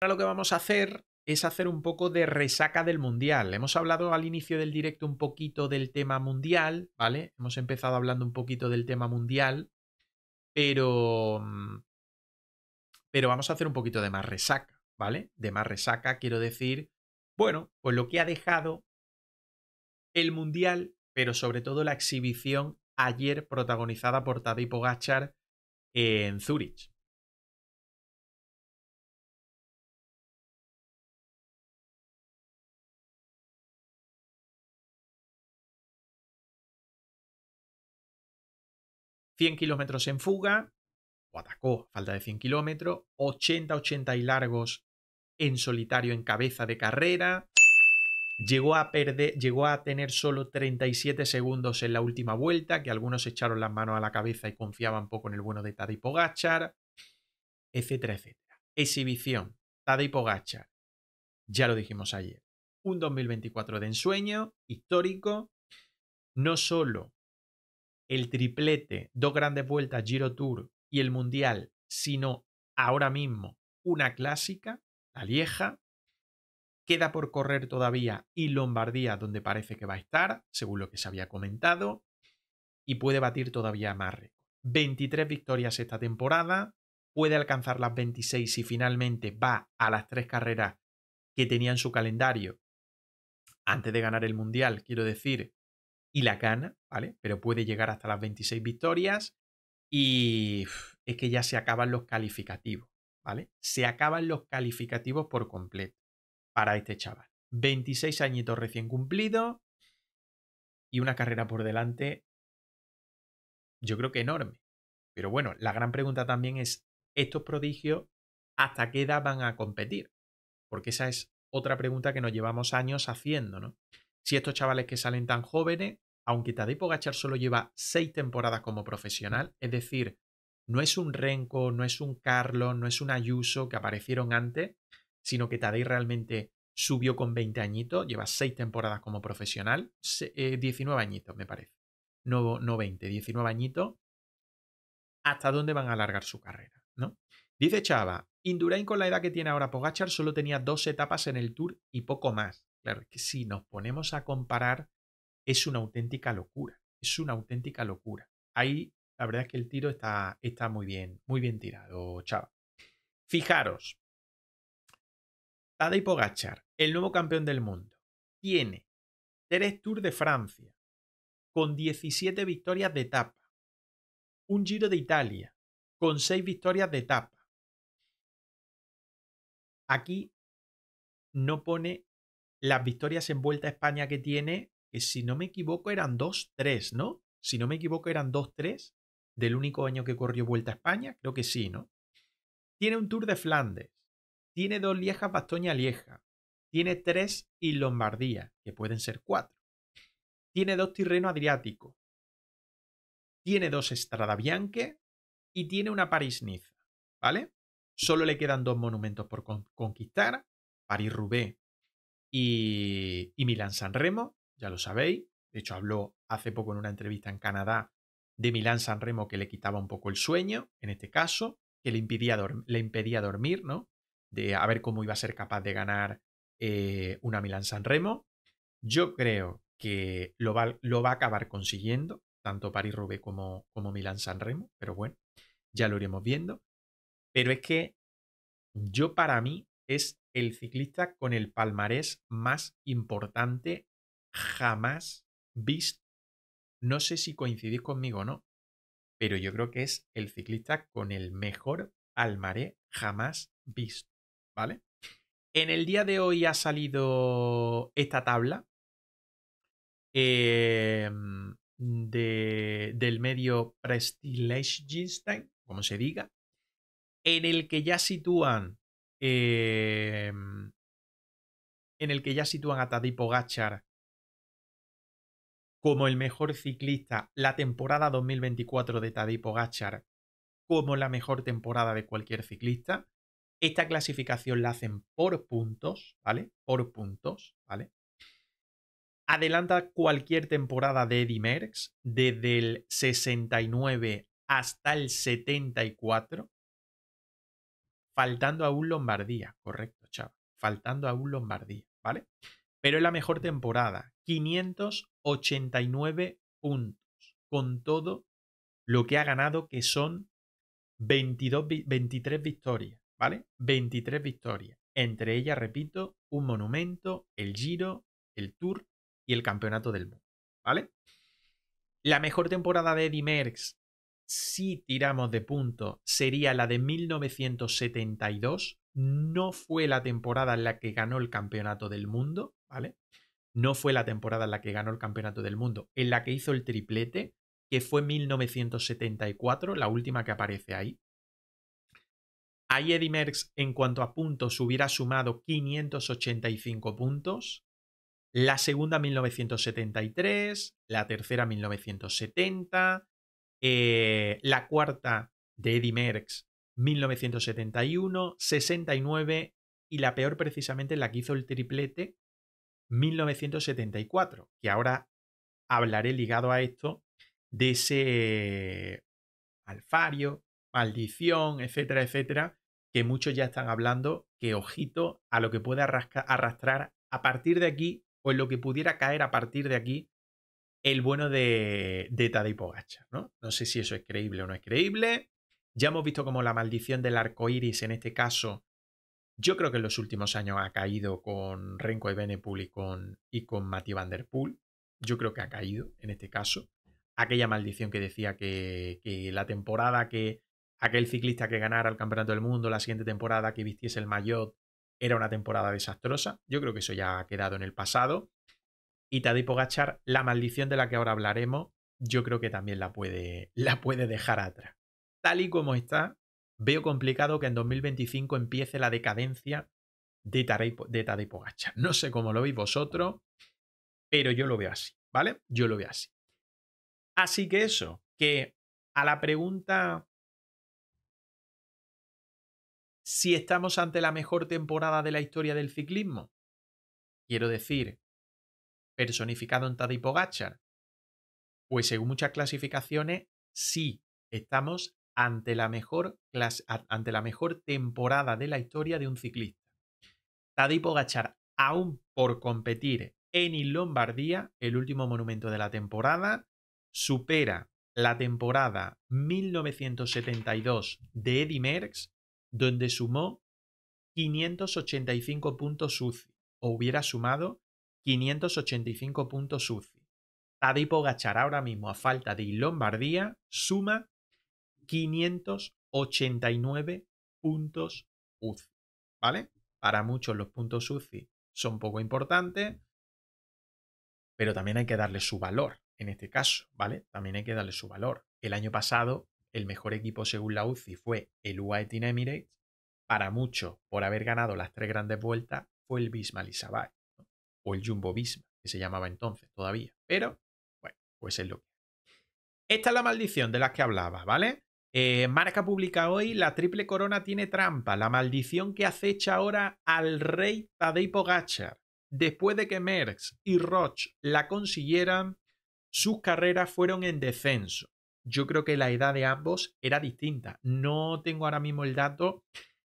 Ahora lo que vamos a hacer es hacer un poco de resaca del mundial. Hemos hablado al inicio del directo un poquito del tema mundial, ¿vale? Hemos empezado hablando un poquito del tema mundial, pero mm, pero vamos a hacer un poquito de más resaca, ¿vale? De más resaca quiero decir, bueno, pues lo que ha dejado el mundial, pero sobre todo la exhibición ayer protagonizada por Tadej Pogachar en Zurich. 100 kilómetros en fuga, o atacó falta de 100 kilómetros, 80-80 y largos en solitario en cabeza de carrera, llegó a, perder, llegó a tener solo 37 segundos en la última vuelta, que algunos echaron las manos a la cabeza y confiaban poco en el bueno de Tadej Pogachar, etcétera, etcétera. Exhibición, Tadej Pogachar, ya lo dijimos ayer, un 2024 de ensueño histórico, no solo el triplete, dos grandes vueltas Giro Tour y el Mundial, sino ahora mismo una clásica, la Lieja. Queda por correr todavía y Lombardía, donde parece que va a estar, según lo que se había comentado, y puede batir todavía más récord. 23 victorias esta temporada, puede alcanzar las 26 si finalmente va a las tres carreras que tenía en su calendario antes de ganar el Mundial, quiero decir, y la gana, ¿vale? Pero puede llegar hasta las 26 victorias y es que ya se acaban los calificativos, ¿vale? Se acaban los calificativos por completo para este chaval. 26 añitos recién cumplidos y una carrera por delante, yo creo que enorme. Pero bueno, la gran pregunta también es, ¿estos prodigios hasta qué edad van a competir? Porque esa es otra pregunta que nos llevamos años haciendo, ¿no? Si estos chavales que salen tan jóvenes aunque Tadej Pogachar solo lleva seis temporadas como profesional, es decir, no es un Renko, no es un Carlos, no es un Ayuso que aparecieron antes, sino que Tadej realmente subió con 20 añitos, lleva seis temporadas como profesional, 19 eh, añitos me parece, no, no 20, 19 añitos, hasta dónde van a alargar su carrera, ¿no? Dice Chava, Indurain con la edad que tiene ahora Pogachar solo tenía dos etapas en el Tour y poco más. Claro, que si nos ponemos a comparar es una auténtica locura. Es una auténtica locura. Ahí la verdad es que el tiro está, está muy bien, muy bien tirado, chava. Fijaros, Tadej Pogachar, el nuevo campeón del mundo, tiene tres Tours de Francia con 17 victorias de etapa, un Giro de Italia con 6 victorias de etapa. Aquí no pone las victorias en Vuelta a España que tiene si no me equivoco eran 2-3, ¿no? Si no me equivoco eran 2-3 del único año que corrió Vuelta a España, creo que sí, ¿no? Tiene un Tour de Flandes, tiene dos Liejas Bastoña Lieja, tiene tres y Lombardía, que pueden ser cuatro. Tiene dos Tirreno Adriático, tiene dos Estrada Bianche y tiene una París-Niza, ¿vale? Solo le quedan dos monumentos por conquistar, París-Roubaix y, y Milán-San Remo, ya lo sabéis. De hecho, habló hace poco en una entrevista en Canadá de Milán San Remo que le quitaba un poco el sueño, en este caso, que le impedía, le impedía dormir, ¿no? De a ver cómo iba a ser capaz de ganar eh, una Milán San Remo. Yo creo que lo va, lo va a acabar consiguiendo, tanto París-Roubaix como, como Milán San Remo, pero bueno, ya lo iremos viendo. Pero es que yo para mí es el ciclista con el palmarés más importante jamás visto. No sé si coincidís conmigo o no, pero yo creo que es el ciclista con el mejor almaré jamás visto. ¿Vale? En el día de hoy ha salido esta tabla em, de, del medio Prestilegenstein, como se diga, en el que ya sitúan em, en el que ya sitúan a Tadej Pogachar como el mejor ciclista la temporada 2024 de Tadej Pogachar como la mejor temporada de cualquier ciclista. Esta clasificación la hacen por puntos, ¿vale? Por puntos, ¿vale? Adelanta cualquier temporada de Eddie Merckx desde el 69 hasta el 74. faltando aún Lombardía, correcto, chaval, faltando aún Lombardía, ¿vale? Pero es la mejor temporada, 589 puntos, con todo lo que ha ganado, que son 22, 23 victorias, ¿vale? 23 victorias. Entre ellas, repito, un monumento, el Giro, el Tour y el Campeonato del Mundo, ¿vale? La mejor temporada de Eddie Merckx, si tiramos de punto, sería la de 1972. No fue la temporada en la que ganó el Campeonato del Mundo, ¿vale? No fue la temporada en la que ganó el Campeonato del Mundo, en la que hizo el triplete, que fue 1974, la última que aparece ahí. Ahí Eddie Merckx, en cuanto a puntos, hubiera sumado 585 puntos. La segunda 1973, la tercera 1970, eh, la cuarta de Eddie Merckx 1971, 69 y la peor precisamente la que hizo el triplete 1974, que ahora hablaré ligado a esto de ese alfario, maldición, etcétera, etcétera, que muchos ya están hablando que ojito a lo que puede arrastrar a partir de aquí o en lo que pudiera caer a partir de aquí el bueno de, de Tadej Pogacar, ¿no? No sé si eso es creíble o no es creíble. Ya hemos visto como la maldición del arco iris en este caso, yo creo que en los últimos años ha caído con Renko y con, y con Mathieu Van Der Poel. Yo creo que ha caído en este caso. Aquella maldición que decía que, que la temporada que aquel ciclista que ganara el Campeonato del Mundo, la siguiente temporada que vistiese el maillot, era una temporada desastrosa. Yo creo que eso ya ha quedado en el pasado. Y Tadej Pogachar, la maldición de la que ahora hablaremos, yo creo que también la puede, la puede dejar atrás. Tal y como está, veo complicado que en 2025 empiece la decadencia de Tadej, de Pogachar. No sé cómo lo veis vosotros, pero yo lo veo así, ¿vale? Yo lo veo así. Así que eso, que a la pregunta si estamos ante la mejor temporada de la historia del ciclismo, quiero decir, personificado en Tadej Pogachar? Pues según muchas clasificaciones, sí, estamos ante la mejor, ante la mejor temporada de la historia de un ciclista. Tadej Pogachar, aún por competir en Lombardía, el último monumento de la temporada, supera la temporada 1972 de Eddy Merckx, donde sumó 585 puntos UCI, o hubiera sumado 585 puntos UCI. Tadej Pogachar ahora mismo, a falta de Lombardía, suma 589 puntos UCI. ¿Vale? Para muchos los puntos UCI son poco importantes, pero también hay que darle su valor en este caso, ¿vale? También hay que darle su valor. El año pasado, el mejor equipo según la UCI fue el UAE Team Emirates. Para muchos, por haber ganado las tres grandes vueltas, fue el Bisma o el Jumbo Visma, que se llamaba entonces todavía. Pero, bueno, pues es lo que. Esta es la maldición de la que hablaba, ¿vale? Eh, Marca publica hoy, la triple corona tiene trampa, la maldición que acecha ahora al rey Tadej Pogacar. Después de que Merckx y Roche la consiguieran, sus carreras fueron en descenso. Yo creo que la edad de ambos era distinta. No tengo ahora mismo el dato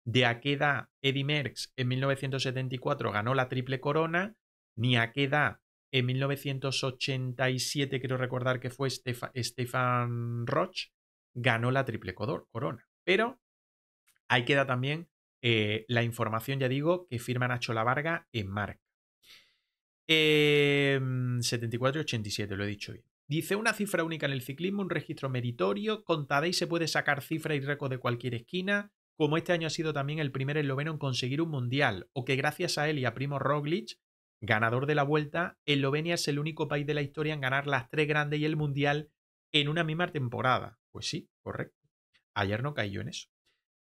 de a qué edad Eddie Merckx en 1974 ganó la triple corona ni a qué edad en 1987, quiero recordar que fue Stefan Roche, ganó la triple corona. Pero ahí queda también eh, la información, ya digo, que firma Nacho La Varga en marca. 74 y 87, lo he dicho bien. Dice una cifra única en el ciclismo, un registro meritorio. Con Tadej se puede sacar cifra y récord de cualquier esquina. Como este año ha sido también el primer esloveno en conseguir un mundial, o que gracias a él y a Primo Roglic ganador de la vuelta, Eslovenia es el único país de la historia en ganar las tres grandes y el mundial en una misma temporada. Pues sí, correcto. Ayer no cayó en eso.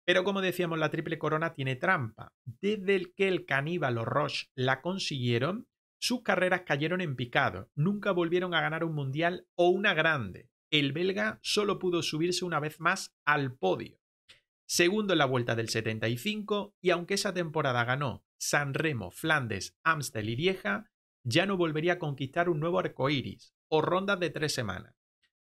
Pero como decíamos, la triple corona tiene trampa. Desde el que el caníbal o Roche la consiguieron, sus carreras cayeron en picado. Nunca volvieron a ganar un mundial o una grande. El belga solo pudo subirse una vez más al podio. Segundo en la vuelta del 75 y aunque esa temporada ganó San Remo, Flandes, Amstel y Lieja, ya no volvería a conquistar un nuevo arco iris o rondas de tres semanas.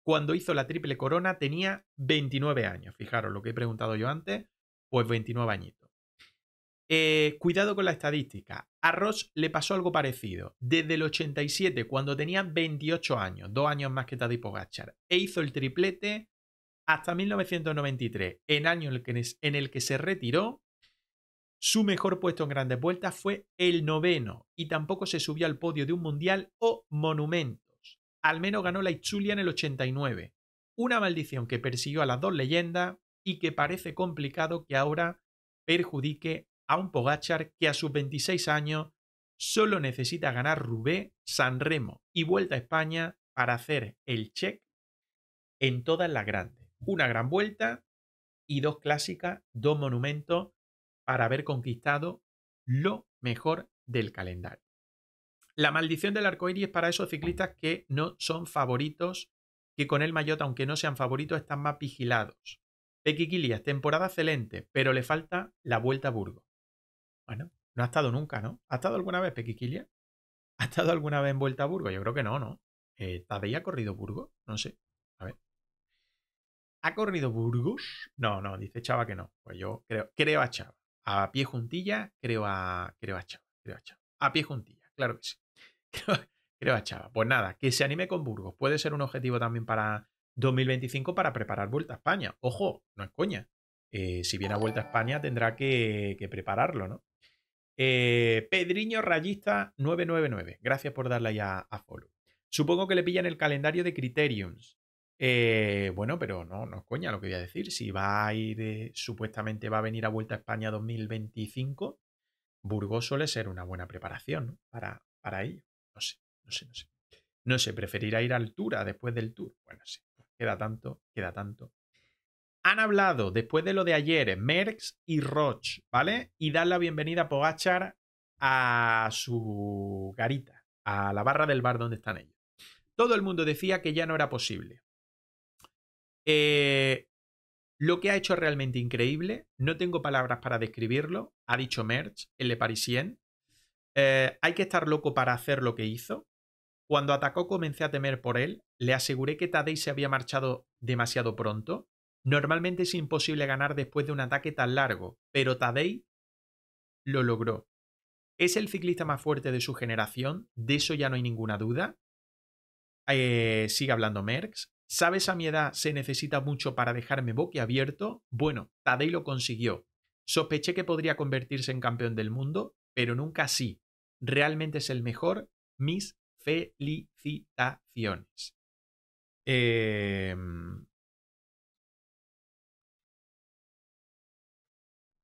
Cuando hizo la triple corona tenía 29 años. Fijaros lo que he preguntado yo antes, pues 29 añitos. Eh, cuidado con la estadística. A Ross le pasó algo parecido. Desde el 87, cuando tenía 28 años, dos años más que Tadej Pogacar, e hizo el triplete hasta 1993, en año en el, que, el se retiró, su mejor puesto en grandes vueltas fue el noveno y tampoco se subió al podio de un mundial o monumentos. Al menos ganó la Itzulia en el 89. Una maldición que persiguió a las dos leyendas y que parece complicado que ahora perjudique a un Pogachar que a sus 26 años solo necesita ganar Rubé, San Remo y Vuelta a España para hacer el check en todas las grandes. Una gran vuelta y dos clásicas, dos monumentos para haber conquistado lo mejor del calendario. La maldición del arcoíris es para esos ciclistas que no son favoritos, que con el Mayotte, aunque no sean favoritos, están más vigilados. Pequiquilias, temporada excelente, pero le falta la vuelta a Burgos. Bueno, no ha estado nunca, ¿no? ¿Ha estado alguna vez Pequiquilia? ¿Ha estado alguna vez en Vuelta a Burgos? Yo creo que no, ¿no? Eh, ¿Tadei ha corrido Burgos? No sé. A ver. ¿Ha corrido Burgos? No, no, dice Chava que no. Pues yo creo, creo a Chava. A pie juntilla, creo a, creo a Chava. Creo a Chava. A pie juntilla, claro que sí. Creo, a Chava. Pues nada, que se anime con Burgos. Puede ser un objetivo también para 2025 para preparar Vuelta a España. Ojo, no es coña. Eh, si viene a Vuelta a España tendrá que, prepararlo, ¿no? Eh, Pedriño Rayista 999. Gracias por darle ya a follow. Supongo que le pillan el calendario de Criteriums. Eh, bueno, pero no, no es coña lo que voy a decir. Si va a ir, eh, supuestamente va a venir a Vuelta a España 2025, Burgos suele ser una buena preparación para, para ello. No sé, no sé, no sé. No sé, preferirá ir a altura después del tour. Bueno, sí, queda tanto, queda tanto han hablado después de lo de ayer, Merckx y Roche, ¿vale? Y dan la bienvenida a Pogachar a su garita, a la barra del bar donde están ellos. Todo el mundo decía que ya no era posible. Eh, lo que ha hecho es realmente increíble. No tengo palabras para describirlo. Ha dicho Merckx, el Le Parisien. Eh, hay que estar loco para hacer lo que hizo. Cuando atacó comencé a temer por él. Le aseguré que Tadej se había marchado demasiado pronto Normalmente es imposible ganar después de un ataque tan largo, pero Tadei lo logró. Es el ciclista más fuerte de su generación, de eso ya no hay ninguna duda. Eh, sigue hablando Merckx. ¿Sabes a mi edad se necesita mucho para dejarme boquiabierto? Bueno, Tadei lo consiguió. Sospeché que podría convertirse en campeón del mundo, pero nunca así. Realmente es el mejor. Mis felicitaciones. Eh,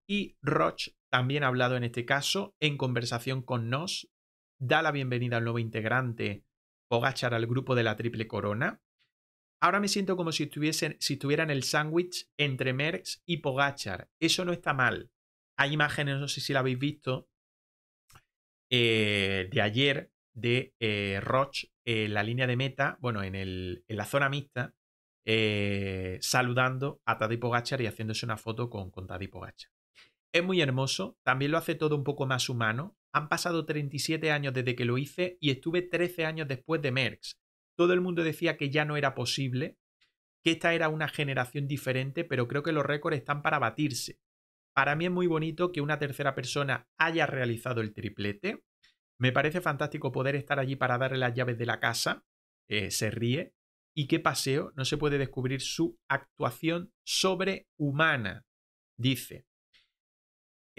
Y Roche también ha hablado en este caso en conversación con Nos, da la bienvenida al nuevo integrante Pogachar al grupo de la Triple Corona. Ahora me siento como si, estuviese, si estuviera en el sándwich entre Merckx y Pogachar. Eso no está mal. Hay imágenes, no sé si la habéis visto, eh, de ayer de eh, Roche en la línea de meta, bueno, en, el, en la zona mixta, eh, saludando a Tadej Pogachar y haciéndose una foto con, con Tadej Pogachar. Es muy hermoso, también lo hace todo un poco más humano. Han pasado 37 años desde que lo hice y estuve 13 años después de Merckx. Todo el mundo decía que ya no era posible, que esta era una generación diferente, pero creo que los récords están para batirse. Para mí es muy bonito que una tercera persona haya realizado el triplete. Me parece fantástico poder estar allí para darle las llaves de la casa. Se ríe. Y qué paseo, no se puede descubrir su actuación sobrehumana. Dice,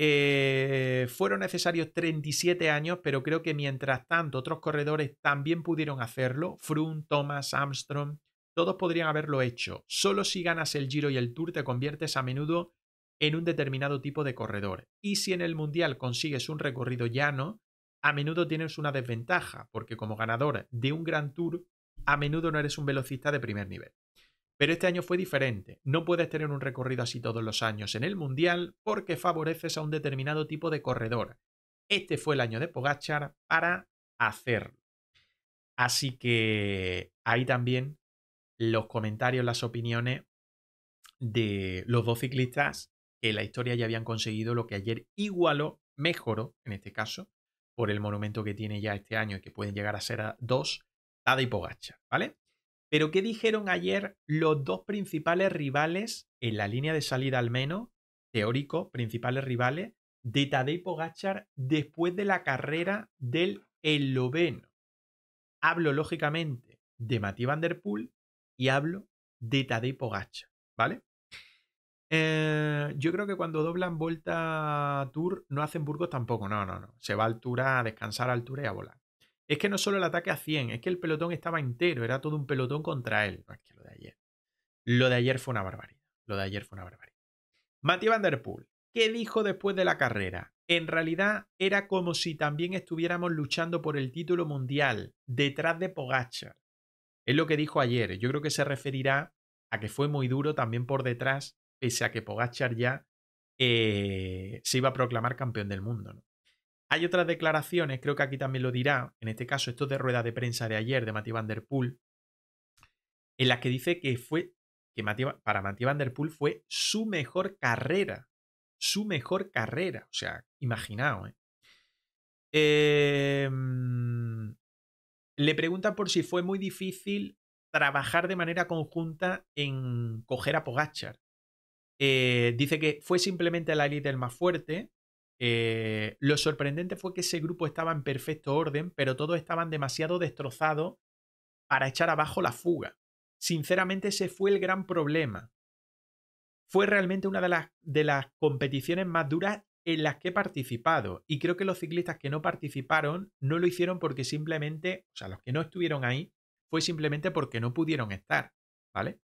eh, fueron necesarios 37 años, pero creo que mientras tanto otros corredores también pudieron hacerlo. Froome, Thomas, Armstrong, todos podrían haberlo hecho. Solo si ganas el Giro y el Tour te conviertes a menudo en un determinado tipo de corredor. Y si en el Mundial consigues un recorrido llano, a menudo tienes una desventaja, porque como ganador de un Gran Tour, a menudo no eres un velocista de primer nivel. Pero este año fue diferente. No puedes tener un recorrido así todos los años en el Mundial porque favoreces a un determinado tipo de corredor. Este fue el año de Pogachar para hacerlo. Así que ahí también los comentarios, las opiniones de los dos ciclistas que la historia ya habían conseguido lo que ayer igualó, mejoró en este caso, por el monumento que tiene ya este año y que pueden llegar a ser a dos, Ada y Pogachar, ¿vale? Pero ¿qué dijeron ayer los dos principales rivales, en la línea de salida al menos, teórico, principales rivales de Tadej Pogachar después de la carrera del esloveno. Hablo, lógicamente, de Mati Van Der Poel y hablo de Tadej Pogachar, ¿vale? Eh, yo creo que cuando doblan vuelta Tour no hacen Burgos tampoco, no, no, no. Se va a altura, a descansar a altura y a volar. Es que no solo el ataque a 100, es que el pelotón estaba entero, era todo un pelotón contra él. No es que lo de ayer. Lo de ayer fue una barbaridad. Lo de ayer fue una barbaridad. Van Der Poel, ¿qué dijo después de la carrera? En realidad era como si también estuviéramos luchando por el título mundial detrás de Pogachar. Es lo que dijo ayer. Yo creo que se referirá a que fue muy duro también por detrás pese a que Pogachar ya eh, se iba a proclamar campeón del mundo. Hay otras declaraciones, creo que aquí también lo dirá, en este caso esto de rueda de prensa de ayer de Mati Van Der Poel, en las que dice que fue que para Mati Van Der Poel fue su mejor carrera, su mejor carrera, o sea, imaginaos. ¿eh? Em, le preguntan por si fue muy difícil trabajar de manera conjunta en coger a Pogachar. Eh, dice que fue simplemente la élite el más fuerte. Eh, lo sorprendente fue que ese grupo estaba en perfecto orden, pero todos estaban demasiado destrozados para echar abajo la fuga. Sinceramente, ese fue el gran problema. Fue realmente una de las, competiciones más duras en las que he participado. Y creo que los ciclistas que no participaron no lo hicieron porque simplemente, o sea, los que no estuvieron ahí, fue simplemente porque no pudieron estar. ¿Vale?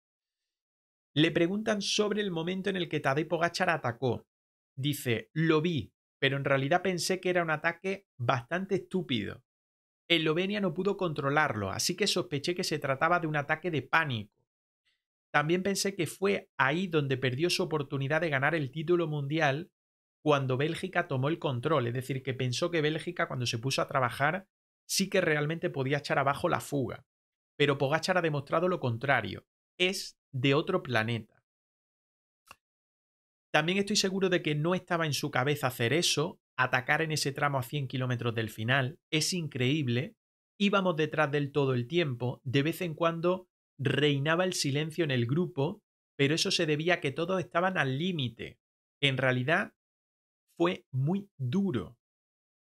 Le preguntan sobre el momento en el que Tadej Pogachar atacó. Dice, lo vi, pero en realidad pensé que era un ataque bastante estúpido. Eslovenia no pudo controlarlo, así que sospeché que se trataba de un ataque de pánico. También pensé que fue ahí donde perdió su oportunidad de ganar el título mundial cuando Bélgica tomó el control, es decir, que pensó que Bélgica cuando se puso a trabajar sí que realmente podía echar abajo la fuga. Pero Pogachar ha demostrado lo contrario. Es de otro planeta. También estoy seguro de que no estaba en su cabeza hacer eso, atacar en ese tramo a 100 kilómetros del final. Es increíble. Íbamos detrás del todo el tiempo. De vez en cuando reinaba el silencio en el grupo, pero eso se debía a que todos estaban al límite. En realidad, fue muy duro.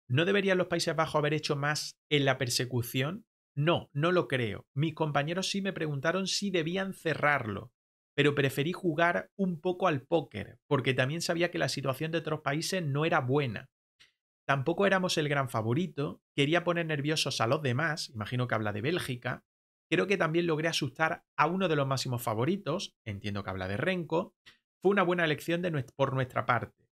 ¿No deberían los Países Bajos haber hecho más en la persecución? No, no lo creo. Mis compañeros sí me preguntaron si debían cerrarlo, pero preferí jugar un poco al póker, porque también sabía que la situación de otros países no era buena. Tampoco éramos el gran favorito, quería poner nerviosos a los demás, imagino que habla de Bélgica. Creo que también logré asustar a uno de los máximos favoritos, entiendo que habla de Renko. Fue una buena elección de por nuestra parte.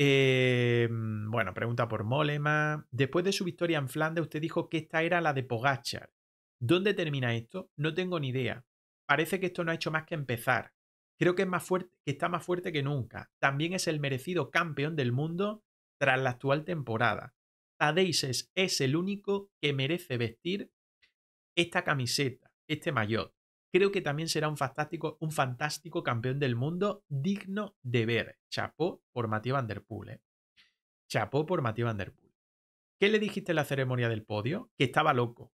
Em, bueno, pregunta por Molema. Después de su victoria en Flandes, usted dijo que esta era la de Pogachar. ¿Dónde termina esto? No tengo ni idea. Parece que esto no ha hecho más que empezar. Creo que, es más fuerte, que está más fuerte que nunca. También es el merecido campeón del mundo tras la actual temporada. Tadej es el único que merece vestir esta camiseta, este maillot creo que también será un fantástico, un fantástico campeón del mundo digno de ver. Chapó por Mathieu Van Der Poel. ¿eh? Chapó por Mathieu Van Der Poel. ¿Qué le dijiste en la ceremonia del podio? Que estaba loco.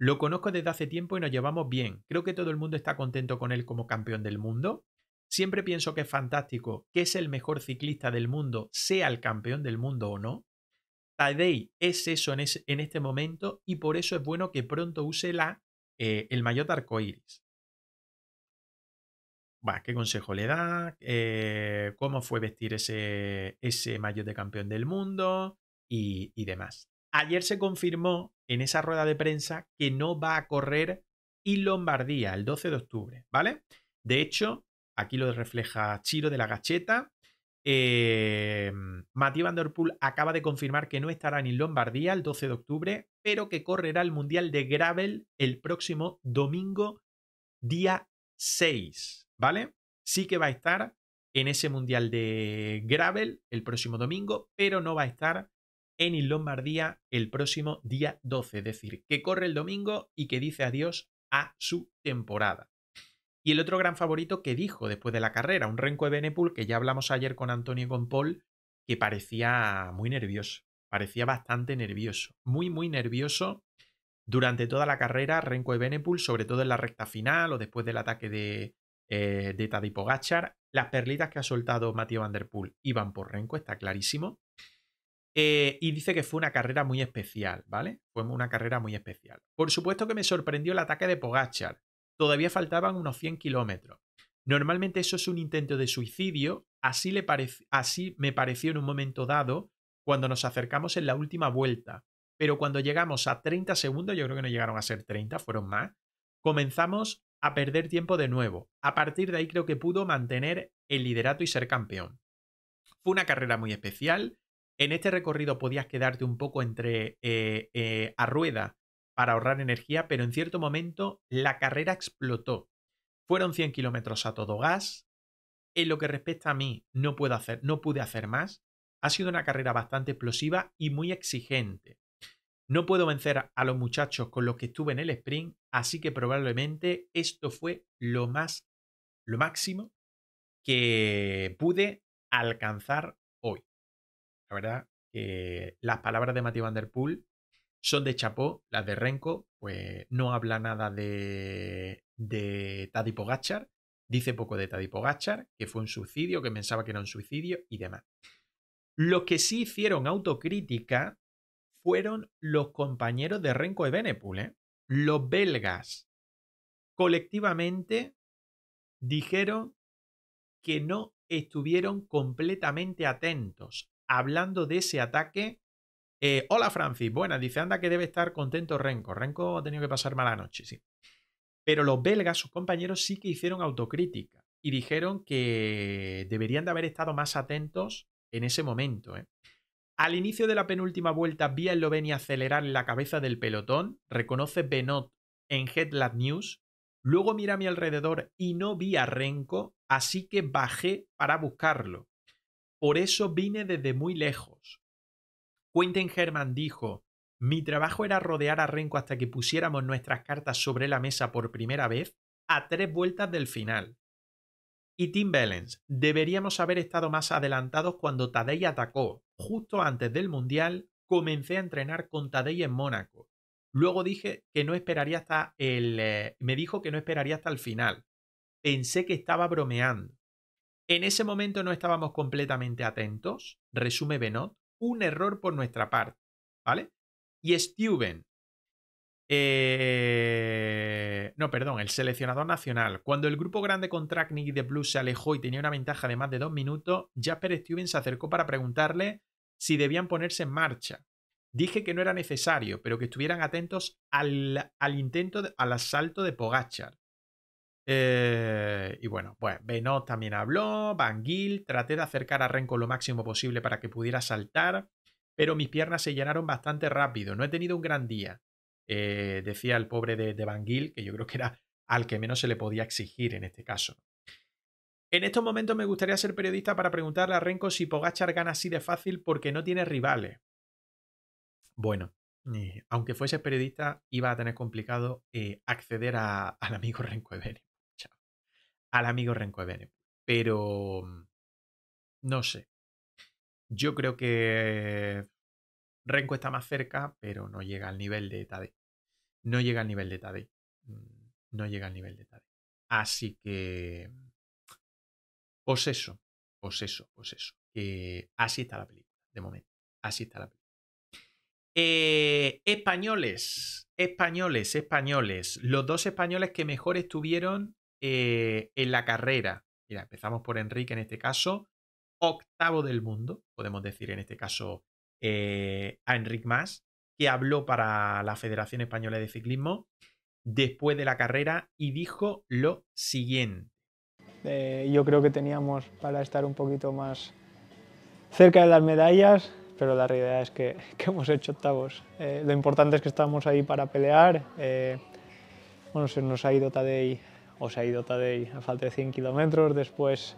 Lo conozco desde hace tiempo y nos llevamos bien. Creo que todo el mundo está contento con él como campeón del mundo. Siempre pienso que es fantástico que es el mejor ciclista del mundo, sea el campeón del mundo o no. Tadej es eso en, en este momento y por eso es bueno que pronto use la, eh, el maillot arcoiris. ¿qué consejo le da? Eh, ¿Cómo fue vestir ese, ese maillot de campeón del mundo? Y, y, demás. Ayer se confirmó en esa rueda de prensa que no va a correr y Lombardía el 12 de octubre, ¿vale? De hecho, aquí lo refleja Chiro de la Gacheta. Eh, Van Der Poel acaba de confirmar que no estará en Lombardía el 12 de octubre, pero que correrá el Mundial de Gravel el próximo domingo, día 6. ¿vale? Sí que va a estar en ese Mundial de Gravel el próximo domingo, pero no va a estar en Lombardía el próximo día 12, es decir, que corre el domingo y que dice adiós a su temporada. Y el otro gran favorito que dijo después de la carrera, un Renko de Benepul, que ya hablamos ayer con Antonio y con Paul, que parecía muy nervioso, parecía bastante nervioso, muy, muy nervioso durante toda la carrera, Renko de Benepul, sobre todo en la recta final o después del ataque de, eh, de las perlitas que ha soltado Matías Van Der Poel iban por Renko, está clarísimo. Eh, y dice que fue una carrera muy especial, ¿vale? Fue una carrera muy especial. Por supuesto que me sorprendió el ataque de Pogachar. Todavía faltaban unos 100 kilómetros. Normalmente eso es un intento de suicidio, así, le así me pareció en un momento dado cuando nos acercamos en la última vuelta. Pero cuando llegamos a 30 segundos, yo creo que no llegaron a ser 30, fueron más, comenzamos a perder tiempo de nuevo. A partir de ahí creo que pudo mantener el liderato y ser campeón. Fue una carrera muy especial. En este recorrido podías quedarte un poco entre eh, eh, a rueda para ahorrar energía, pero en cierto momento la carrera explotó. Fueron 100 kilómetros a todo gas. En lo que respecta a mí, no puedo hacer, no pude hacer más. Ha sido una carrera bastante explosiva y muy exigente. No puedo vencer a los muchachos con los que estuve en el sprint, así que probablemente esto fue lo más, lo máximo que pude alcanzar hoy. La verdad las palabras de Matthew Van Der Poel son de chapó, las de Renko, pues no habla nada de, de Pogachar, dice poco de Tadej Pogachar, que fue un suicidio, que pensaba que era un suicidio y demás. Los que sí hicieron autocrítica fueron los compañeros de Renko de Benepul, ¿eh? los belgas. Colectivamente dijeron que no estuvieron completamente atentos, hablando de ese ataque. Eh, Hola Francis, buenas, dice, anda que debe estar contento Renko. Renko ha tenido que pasar mala noche, sí. Pero los belgas, sus compañeros, sí que hicieron autocrítica y dijeron que deberían de haber estado más atentos en ese momento. ¿eh? Al inicio de la penúltima vuelta vi a Eslovenia acelerar en la cabeza del pelotón, reconoce Benot en Headlab News. Luego miré a mi alrededor y no vi a Renko, así que bajé para buscarlo. Por eso vine desde muy lejos. Quentin Herman dijo, mi trabajo era rodear a Renko hasta que pusiéramos nuestras cartas sobre la mesa por primera vez a tres vueltas del final. Y Tim Bellens, deberíamos haber estado más adelantados cuando Tadej atacó. Justo antes del Mundial comencé a entrenar con Tadej en Mónaco. Luego dije que no esperaría hasta el... Eh, me dijo que no esperaría hasta el final. Pensé que estaba bromeando. En ese momento no estábamos completamente atentos, resume Benot, un error por nuestra parte, ¿vale? Y Steven, eh, no, perdón, el seleccionador nacional. Cuando el grupo grande con Tracknik y The Blues se alejó y tenía una ventaja de más de dos minutos, Jasper Stevens se acercó para preguntarle si debían ponerse en marcha. Dije que no era necesario, pero que estuvieran atentos al, intento, al asalto de Pogachar. Eh, y bueno, pues Benot también habló, Van Gil, traté de acercar a Renko lo máximo posible para que pudiera saltar, pero mis piernas se llenaron bastante rápido. No he tenido un gran día. Eh, decía el pobre de, Van Gil, que yo creo que era al que menos se le podía exigir en este caso. En estos momentos me gustaría ser periodista para preguntarle a Renko si Pogachar gana así de fácil porque no tiene rivales. Bueno, aunque fuese periodista, iba a tener complicado eh, acceder al amigo Renko Ebenepoel. Al amigo Renko Ebenepoel. Pero no sé. Yo creo que Renko está más cerca, pero no llega al nivel de Tade no llega al nivel de Tadej. Mm, no llega al nivel de Tadej. Así que, pues eso, pues eso, pues eso. así está la película, de momento. Así está la película. Eh, españoles, españoles, españoles. Los dos españoles que mejor estuvieron eh, en la carrera. Mira, empezamos por Enrique en este caso. Octavo del mundo, podemos decir en este caso eh, a Enrique Más que habló para la Federación Española de Ciclismo después de la carrera y dijo lo siguiente. Eh, yo creo que teníamos para estar un poquito más cerca de las medallas, pero la realidad es que, hemos hecho octavos. Lo importante es que estamos ahí para pelear. Bueno, se nos ha ido Tadei, o se ha ido Tadei a falta de 100 kilómetros. Después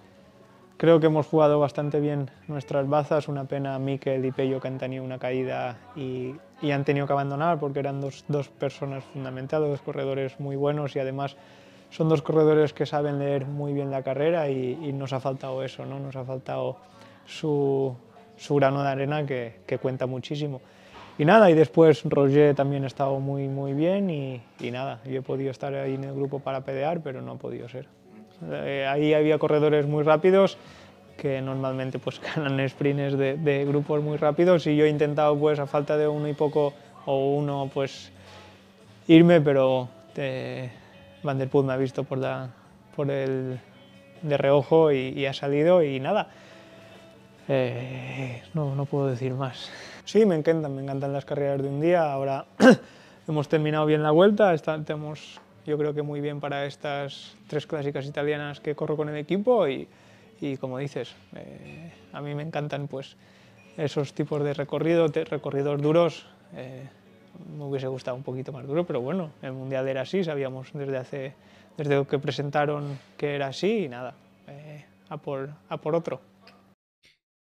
Creo que hemos jugado bastante bien nuestras bazas, una pena Mikel y Pello que han tenido una caída y, han tenido que abandonar porque eran dos, dos, personas fundamentales, dos corredores muy buenos y además son dos corredores que saben leer muy bien la carrera y, nos ha faltado eso, ¿no? nos ha faltado su, su grano de arena que, que, cuenta muchísimo. Y nada, y después Roger también ha estado muy, muy bien y, y nada, yo he podido estar ahí en el grupo para pelear, pero no ha podido ser. Eh, ahí había corredores muy rápidos que normalmente pues ganan sprints de, de, grupos muy rápidos y yo he intentado pues a falta de uno y poco o uno pues irme, pero eh, Van der Poel me ha visto por, la, por el de reojo y, y ha salido y nada. Eh, no, no puedo decir más. Sí, me encantan, me encantan las carreras de un día. Ahora hemos terminado bien la vuelta, estamos yo creo que muy bien para estas tres clásicas italianas que corro con el equipo y, y como dices, eh, a mí me encantan pues esos tipos de recorrido, recorridos duros. Eh, me hubiese gustado un poquito más duro, pero bueno, el Mundial era así, sabíamos desde, hace, desde que presentaron que era así y nada, eh, a, por, a por otro.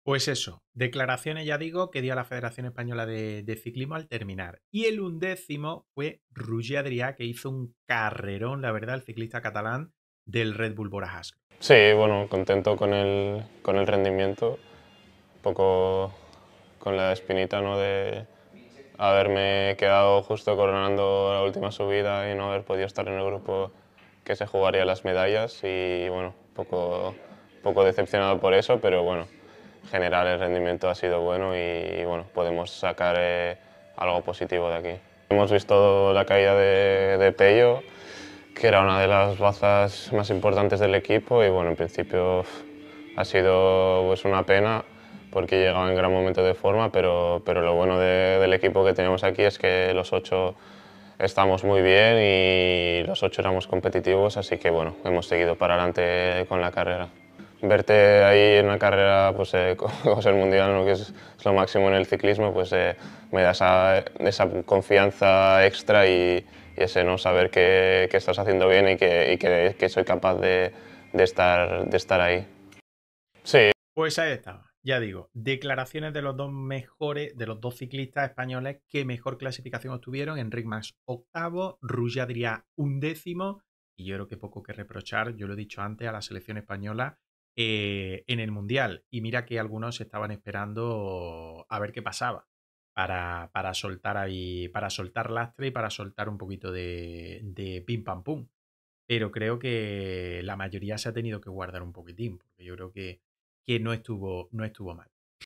Pues eso, declaraciones ya digo que dio la Federación Española de, de, Ciclismo al terminar. Y el undécimo fue Roger Adrià, que hizo un carrerón, la verdad, el ciclista catalán del Red Bull Bora Sí, bueno, contento con el, con el rendimiento, un poco con la espinita ¿no? de haberme quedado justo coronando la última subida y no haber podido estar en el grupo que se jugaría las medallas y bueno, un poco, poco decepcionado por eso, pero bueno, en general el rendimiento ha sido bueno y bueno, podemos sacar eh, algo positivo de aquí. Hemos visto la caída de, de Pello, que era una de las bazas más importantes del equipo y bueno, en principio ha sido pues, una pena porque llegaba en gran momento de forma, pero, pero lo bueno de, del equipo que tenemos aquí es que los ocho estamos muy bien y los ocho éramos competitivos, así que bueno, hemos seguido para adelante con la carrera. Verte ahí en una carrera, pues eh, como es el mundial, ¿no? que es, es, lo máximo en el ciclismo, pues eh, me da esa, esa confianza extra y, y, ese no saber que, que estás haciendo bien y que, y que, que soy capaz de, de, estar, de estar ahí. Sí. Pues ahí estaba ya digo, declaraciones de los dos mejores, de los dos ciclistas españoles que mejor clasificación obtuvieron. Enric Max octavo, Rouge Adrià undécimo. Y yo creo que poco que reprochar, yo lo he dicho antes, a la selección española eh, en el Mundial. Y mira que algunos estaban esperando a ver qué pasaba para, para soltar para soltar lastre y para soltar un poquito de, de pim pam pum. Pero creo que la mayoría se ha tenido que guardar un poquitín, porque yo creo que que no estuvo, no estuvo mal.